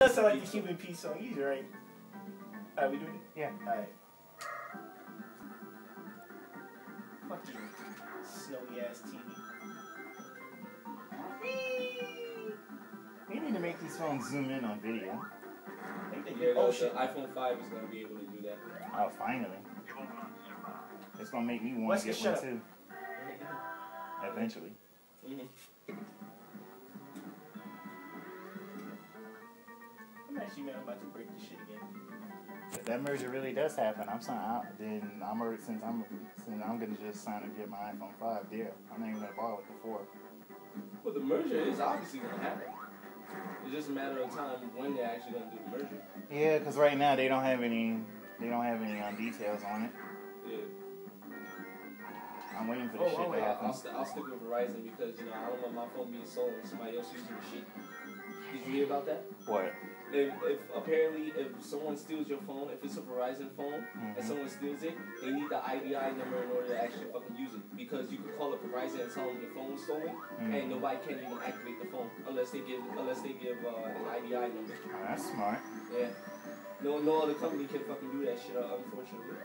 That sound like the Cuban peace song. He's right. Alright, we doing it? Yeah. Alright. Fuck you, snowy ass TV. We need to make these phones zoom in on video. Yeah, did. the, Oh the shit. iPhone 5 is going to be able to do that. Oh, finally. It's gonna make me want to get one up. too. Eventually. Mm-hmm. I'm actually man, I'm about to break this shit again. If that merger really does happen, I'm signing. out. Then I'm already since I'm since I'm gonna just sign up get my iPhone five. There, I'm not even gonna bother with the four. Well, the merger is obviously going to happen. It's just a matter of time when they're actually going to do the merger. Yeah, because right now they don't have any they don't have any um, details on it. Yeah. I'm waiting for Oh, the shit oh, to I'll, happen. I'll, st- I'll stick with Verizon because, you know, I don't want my phone being sold and somebody else using the shit. Did you hear about that? What? If, if apparently if someone steals your phone, if it's a Verizon phone and Mhm. someone steals it, they need the IDI number in order to actually fucking use it. Because you can call up Verizon and tell them your phone was stolen, Mhm. and nobody can even activate the phone unless they give unless they give uh, an IDI number. Oh, that's smart. Yeah. No no other company can fucking do that shit, uh, unfortunately.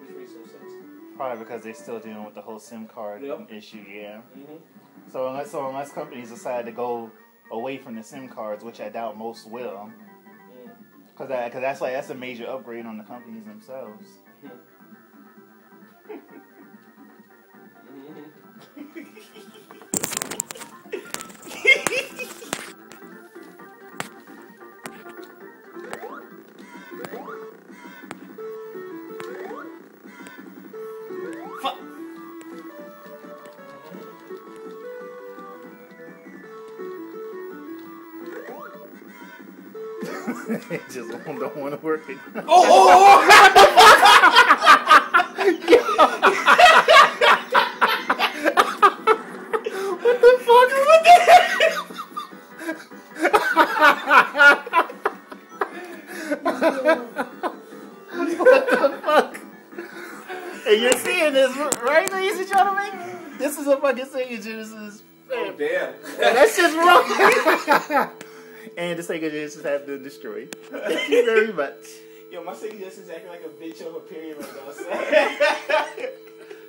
Which makes no sense. Probably because they're still dealing with the whole SIM card Yep. issue. Yeah. hmm So unless so unless companies decide to go away from the SIM cards, which I doubt most will, Mm. because that, cause that's like that's a major upgrade on the companies themselves. just don't want to work it. Oh! what the fuck? What the fuck? And you're seeing this, right, ladies and gentlemen? This is a fucking Sega Genesis. Oh damn. That's just wrong. and the Sega Genesis have been destroyed. Thank you very much. Yo, my Sega Genesis is acting like a bitch over period right now. son.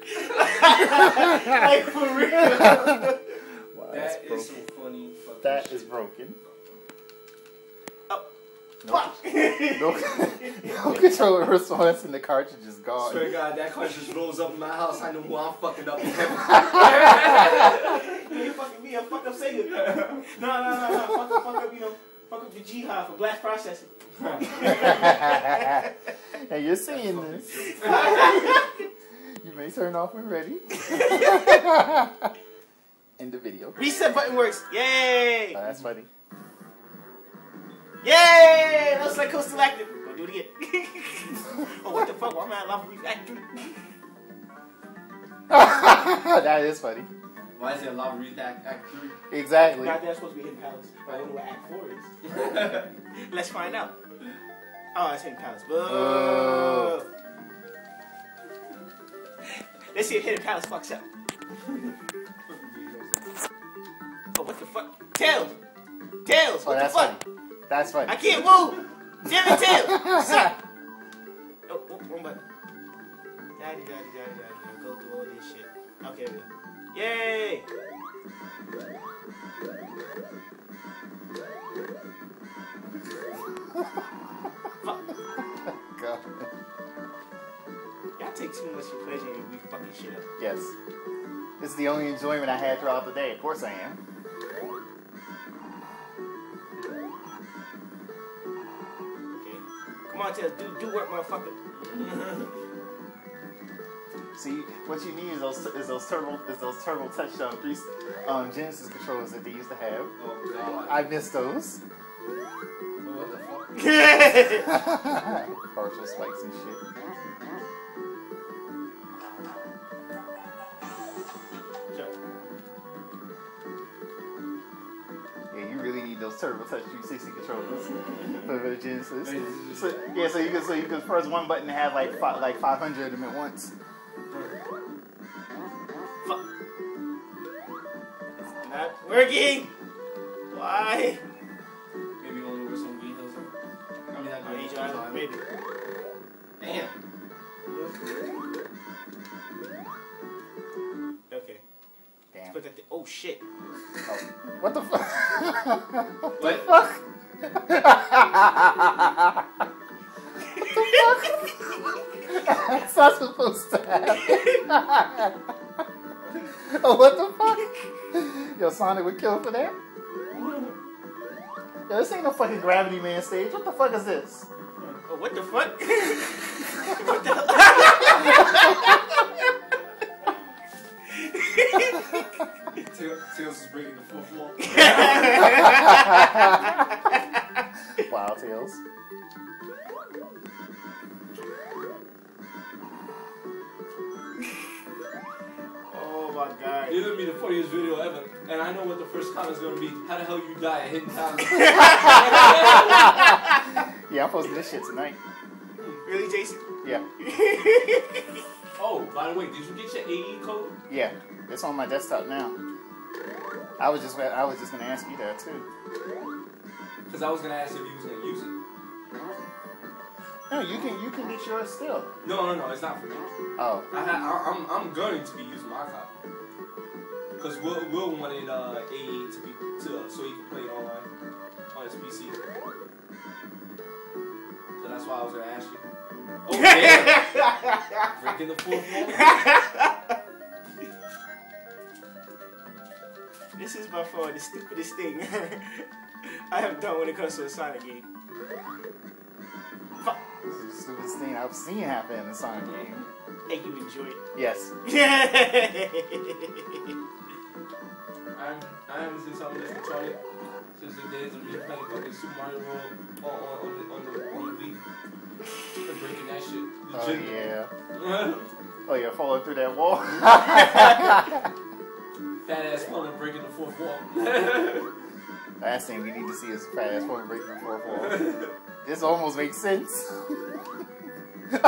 like for real. Wow, that's That is broken. some funny fucking That shit. is broken. No, fuck. no, no controller response and the cartridge is gone. Swear to God, that car just rolls up in my house. I know who I'm fucking up. in heaven. You ain't fucking me. I'm fucked up Sega. No, no, no, no. Fuck, fuck up, you know, fuck up the jihad for blast processing. and you're seeing this. you may turn off when ready. In the video. Reset button works. Yay! Oh, that's funny. Yay! Looks like coastal active. Go do it again. oh, what the fuck? Why am I at Lava Reef Act 3? that is funny. Why is it Lava Reef Act, Act 3? Exactly. God, that's supposed to be Hidden Palace. But I don't know what Act 4 is. Let's find out. Oh, it's Hidden Palace. Boo! Oh. Let's see if Hidden Palace fucks up. Oh, what the fuck? Tails! Tails! Oh, What the that's fuck? funny. That's funny. I can't move! It, Tails! Suck! Oh, oh, wrong button. Daddy, daddy, daddy, daddy. Go through all this shit. Okay, we go. Yay! Fuck. God. Y'all take too much pleasure in we fucking shit up. Yes. This is the only enjoyment I had throughout the day. Of course I am. Come on, Tails. Do, do work, motherfucker. See, what you need is those is those turbo is those turbo touchdown three um, Genesis controllers that they used to have. Oh, God. I miss those. What the fuck? Partial spikes and shit. Those turbo touch 360 controllers for the Genesis. So, yeah, so you can so you can press one button and have like five, like 500 of them at once. It's not working. Why? Maybe only with some wheels. I mean, green hills Island, maybe. Damn. Okay. Damn. Look at the. Oh shit. What the fuck? What? The fuck? what the fuck? That's not supposed to happen. oh, what the fuck? Yo, Sonic would kill for that? Yo, this ain't no fucking Gravity Man stage. What the fuck is this? Oh, what the fuck? what the Tails is breaking the fourth wall. Wild Tails. Oh my god. This is be the funniest video ever, and I know what the first comment is gonna be. How the hell you die at hidden time? Yeah, I'm posting this shit tonight. Really, Jason? Yeah, oh, by the way, did you get your AE code? yeah. It's on my desktop now. I was just I was just gonna ask you that too. Because I was gonna ask if you was gonna use it. No, you can you can get yours still. No, no, no, it's not for me. Oh, I ha- I, I'm I'm going to be using my copy. Cause Will Will wanted uh, AE to be to uh, so he could play it online on his PC. So that's why I was gonna ask you. Oh yeah, breaking the fourth wall. This is by far the stupidest thing I have done when it comes to a Sonic game. Fuck. this is the stupidest thing I've seen happen in a Sonic game. And you enjoy it. Yes. I'm I haven't seen something this retarded since the days of me playing fucking Super Mario World on on, on the on the on the Wii. And breaking that shit. Oh yeah. Oh yeah, falling through that wall. Fat ass falling breaking the fourth wall. Last thing we need to see is a fast forward breaking the fourth wall. This almost makes sense. That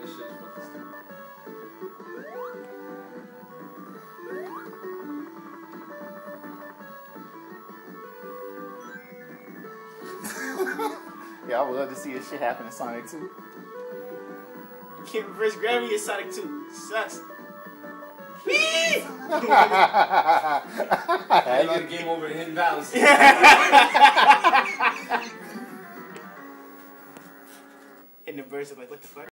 shit is fucking stupid. yeah, I would love to see this shit happen in Sonic 2. Can't reverse gravity in Sonic 2. Sucks. Whee! Now you a game over in Hidden Valleys. and the birds are like, what the fuck?